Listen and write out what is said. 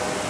Thanks.